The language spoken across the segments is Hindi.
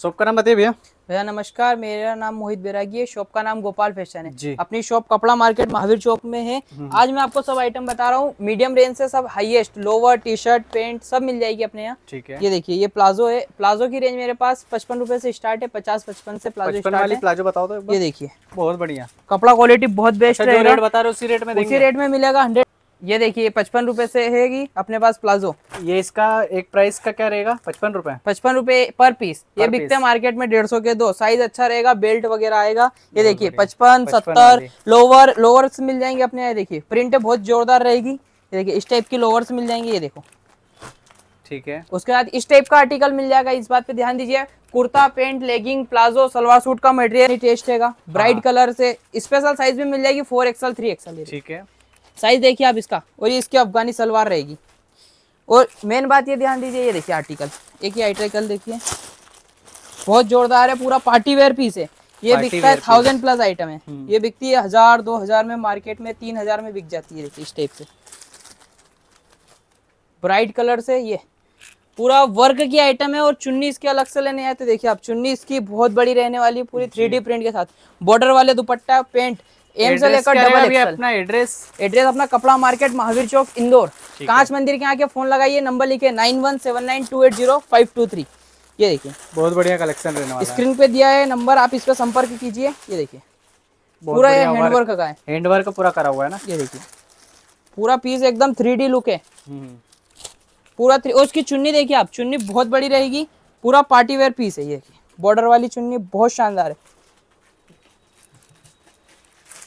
शॉप का नाम बताइए भैया। भैया नमस्कार मेरा नाम मोहित बैरागी है शॉप का नाम गोपाल फ़ैशन है। जी। अपनी शॉप कपड़ा मार्केट महावीर चौक में है। हम्म। आज मैं आपको सब आइटम बता रहा हूँ। मीडियम रेंज से सब highest lower T shirt pant सब मिल जाएगी अपने यहाँ। ठीक है। ये देखिए ये प्लाजो है। प्लाजो की रेंज मेरे पास पचपन रूपए से स्टार्ट है पचास पचपन से प्लाजो वाली प्लाजो बताओ तो ये देखिए। बहुत बढ़िया। कपड़ा क्वालिटी बहुत बेस्ट अच्छा रेट बता रहे हो उसी रेट में उसी रेट में मिलेगा हंड्रेड ये देखिए पचपन रुपए से है अपने पास प्लाजो। ये इसका एक प्राइस का क्या रहेगा? पचपन रुपए? पचपन रुपए पर पीस ये बिकते हैं मार्केट में डेढ़ सौ के दो। साइज़ अच्छा रहेगा बेल्ट वगैरह आएगा। ये देखिए पचपन सत्तर। लोअर लोअर्स मिल जाएँगे अपने यहाँ देखिए। प्रिंट बहुत जोरदार रहेगी। ये देखिए इस टाइप की लोअर्स मिल जाएँगे ये देखो। ठीक है। उसके बाद इस टाइप का आर्टिकल मिल जाएगा इस बात पे ध्यान दीजिए। Kurta pant legging palazzo salwar suit का मटेरियल टेस्ट रहेगा। ब्राइट हाँ। कलर से। स्पेशल साइज़ भी मिल जाएगी फोर एक्सएल थ्री एक्सएल ठीक है। साइज़ देखिए आप इसका। और ये इसकी अफगानी सलवार रहेगी। और मेन बात ये ध्यान दीजिए ये देखिए आर्टिकल एक ही आर्टिकल देखिए। बहुत जोरदार है पूरा पार्टी वेयर पीस है। ये बिकता है थाउज़ेंड प्लस आइटम है। हम्म। ये बिकती है हज़ार दो हज़ार में मार्केट में तीन हज़ार में बिक जाती है देखिए इस टाइप से। ब्राइट कलर से ये। पूरा वर्क की आइटम है और चुन्नी इसके अलग से लेने आए तो देखिए आप चुन्नी इसकी बहुत बड़ी रहने वाली है पूरी थ्री प्रिंट के साथ। बॉर्डर वाले दुपट्टा पेंट एम से लेकर डबल अपना एड्रेस एड्रेस अपना कपड़ा मार्केट महावीर चौक इंदौर। कांच मंदिर के आके फ़ोन लगाइए नंबर लिखे nine one seven nine two eight zero five two three ये देखिए। बहुत बढ़िया कलेक्शन रहने वाला स्क्रीन पे दिया है नंबर आप इस पर संपर्क कीजिए। ये देखिए। पूरा ये हैंडवर्क का है। हैंड वर्क पूरा करा हुआ है ना? ये देखिए। पूरा पीस एकदम थ्री लुक है। हम्म। पूरा थ्री उसकी चुन्नी देखिए आप चुन्नी बहुत बड़ी रहेगी। पूरा पार्टी वेयर पीस है ये देखिए। बॉर्डर वाली चुन्नी बहुत शानदार है।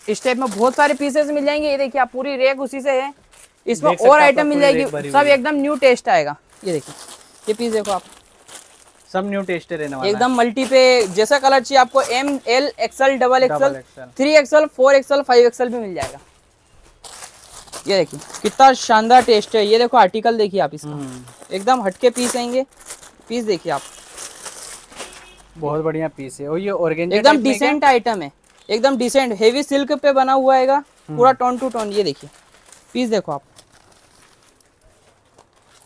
इस टाइप में बहुत सारे पीसेस मिल जाएँगे ये देखिए आप पूरी रेक उसी से है। इसमें और आइटम मिल जाएगी। सब एकदम न्यू टेस्ट आएगा। ये देखिए ये पीस देखो आप। सब न्यू टेस्ट रहने वाला एकदम मल्टी पे जैसा कलर चाहिए आपको M L XL double XL three XL four XL five XL भी मिल जाएगा। ये देखिए कितना शानदार टेस्ट है। ये देखो आर्टिकल देखिए आप इसका। हम्म। एकदम हटके पीस आएँगे। पीस देखिए आप। बहुत बढ़िया पीस है। और ये ऑर्गेंजा एकदम डिसेंट आइटम है। एकदम डिसेंट हेवी सिल्क पे बना हुआ हैगा हम्म। पूरा टोन टू टोन ये देखिए। पीस देखो आप।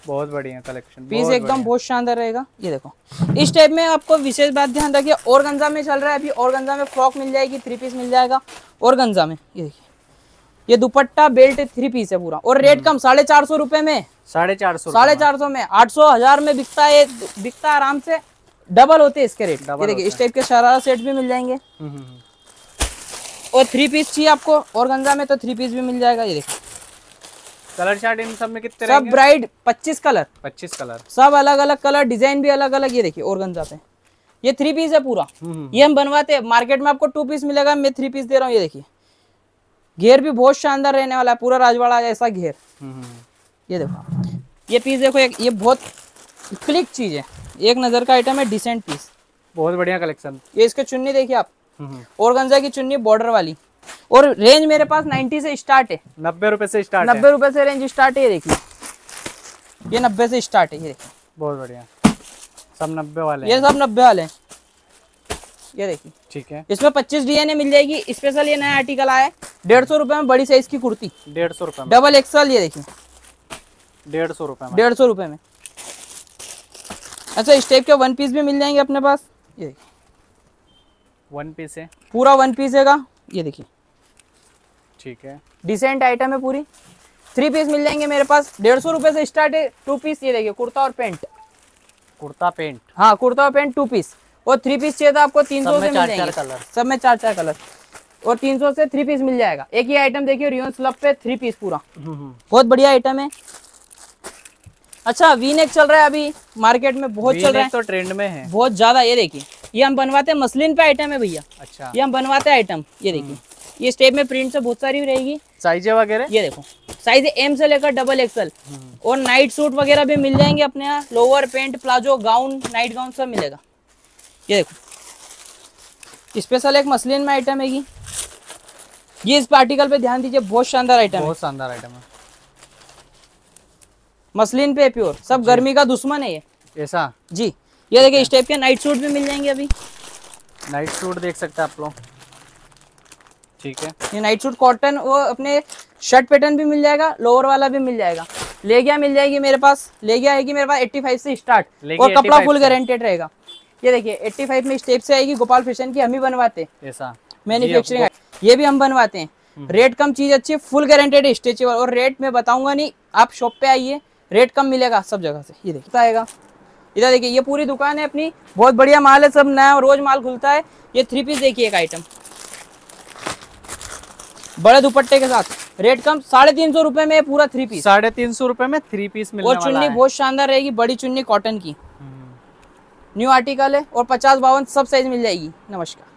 बहुत बढ़िया कलेक्शन पीस एकदम बहुत शानदार रहेगा। ये देखो। इस टाइप में आपको विशेष बात ध्यान रखिए और गंजा में चल रहा है। अभी और गंजा में फ्रॉक मिल जाएगी थ्री पीस मिल जाएगा। और गंजा में ये देखिए। ये दुपट्टा बेल्ट थ्री पीस है पूरा। और रेट कम साढ़े चार सौ रुपए में। साढ़े चार सौ साढ़े चार सौ में। आठ सौ हज़ार में बिकता है बिकता है आराम से। डबल होते हैं इसके रेट ये देखिए इस टाइप के शरारा सेट भी मिल जाएँगे। हम्म, हम्म, हम्म। और थ्री पीस चाहिए आपको और गंजा में तो थ्री पीस भी मिल जाएगा ये देखिए कलर चार्ट इन सब में कितने सब ब्राइट पच्चीस कलर पच्चीस कलर सब अलग अलग कलर डिज़ाइन भी अलग अलग ये देखिए और गंजा पे। ये थ्री पीस है पूरा। हम्म, ये हम बनवाते हैं मार्केट में आपको टू पीस मिलेगा मैं थ्री पीस दे रहा हूँ ये देखिए। घेर भी बहुत शानदार रहने वाला है पूरा राजवाड़ा जैसा घेर। हम्म, हम्म। ये देखो। ये पीस देखो एक ये बहुत क्लिक चीज़ है। एक नज़र का आइटम है डिसेंट पीस बहुत बढ़िया कलेक्शन ये इसके चुन्नी देखिए आप। हम्म, और गंजा की चुन्नी बॉर्डर वाली। और रेंज मेरे पास 90 से स्टार्ट है। नब्बे रुपए से स्टार्ट नब्बे रुपए से रेंज स्टार्ट है ये देखिए ये नब्बे से स्टार्ट है ये देखिए बहुत बढ़िया। सब नब्बे वाले ये सब नब्बे वाले हैं। ये देखिए ठीक है। इसमें 25 डीएनए मिल जाएगी। स्पेशल ये नया आर्टिकल आया है। डेढ़ सौ रुपए में बड़ी साइज़ की कुर्ती। डेढ़ सौ रुपए में। डबल एक्सएल ये देखिए डेढ़ सौ रुपए में। डेढ़ सौ रुपए में। अच्छा इस टाइप के वन पीस भी मिल जाएँगे अपने पास। ये वन पीस है। पूरा वन पीस हैगा। ये देखिए। ठीक है। डिसेंट आइटम है पूरी। थ्री पीस मिल जाएँगे मेरे पास। डेढ़ सौ रुपए से स्टार्ट है। टू पीस ये देखिए कुर्ता और पैंट कुर्ता पेंट हाँ कुर्ता और पैंट टू पीस और थ्री पीस चाहिए तो आपको तीन सौ से मिल जाएँगे। कलर सब में चार चार कलर और तीन सौ से थ्री पीस मिल जाएगा। एक ही आइटम देखिए रियोन स्लब पे थ्री पीस पूरा। बहुत बढ़िया आइटम है। अच्छा वी नेक चल रहा है अभी। मार्केट में बहुत चल रहा है। तो ट्रेंड में है। बहुत ज़्यादा ये देखिए। ये हम बनवाते हैं मसलिन पे आइटम है भैया। अच्छा। ये हम बनवाते हैं आइटम ये देखिए। ये स्टेप में प्रिंट से बहुत सारी रहेगी। साइजे वगैरह? ये देखो साइज़ एम से लेकर डबल एक्सएल और नाइट सूट वगैरह भी मिल जाएँगे अपने यहाँ। Lower pant palazzo gown night gown सब मिलेगा। ये देखो। स्पेशल एक मसलिन में आइटम है ये। इस आर्टिकल पे ध्यान दीजिए बहुत शानदार आइटम बहुत शानदार आइटम है। मसलिन पे प्योर सब गर्मी का दुश्मन है ये। ऐसा? जी। ये देखिए इस टाइप के नाइट सूट भी मिल जाएँगे अभी। नाइट सूट देख सकते हैं आप लोग। ठीक है। ये नाइट सूट कॉटन वो अपने शर्ट पैटर्न भी मिल जाएगा लोअर वाला भी मिल जाएगा। लेगिया मिल जाएगी मेरे पास। लेगिया है कि मेरे पास 85 से स्टार्ट और कपड़ा फुल गारंटेड रहेगा। ये देखिए 85 में स्टेप से आएगी। गोपाल फ़ैशन की हम ही बनवाते हैं। ऐसा मैन्युफैक्चरिंग ये भी हम बनवाते हैं। रेट कम चीज़ अच्छी फुल गारंटेड स्ट्रेचेबल और रेट में बताऊँगा नहीं आप शॉप पे आइए। रेट कम मिलेगा सब जगह से। ये देखिए आएगा। इधर देखिए ये पूरी दुकान है अपनी। बहुत बढ़िया माल है सब नया रोज माल खुलता है। ये थ्री पीस देखिए एक आइटम बड़े दुपट्टे के साथ। रेट कम साढ़े तीन सौ रुपए में पूरा थ्री पीस साढ़े तीन सौ रुपये में थ्री पीस मिलने और चुन्नी बहुत शानदार रहेगी बड़ी चुन्नी कॉटन की। हम्म। न्यू आर्टिकल है और पचास बावन सब साइज़ मिल जाएगी। नमस्कार।